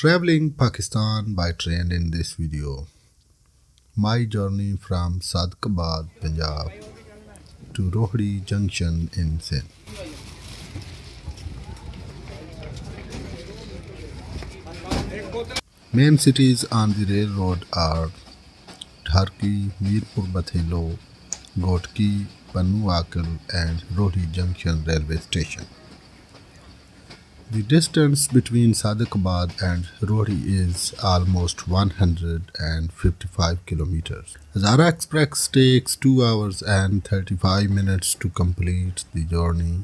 Traveling Pakistan by train in this video. My journey from Sadiqabad, Punjab to Rohri Junction in Sindh. Main cities on the railroad are Dharki, Mirpur Mathelo, Ghotki, Pano Aqil and Rohri Junction railway station. The distance between Sadiqabad and Rohri is almost 155 kilometers. Hazara Express takes 2 hours and 35 minutes to complete the journey.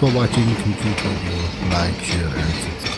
For watching. Complete video. Like, share, and subscribe.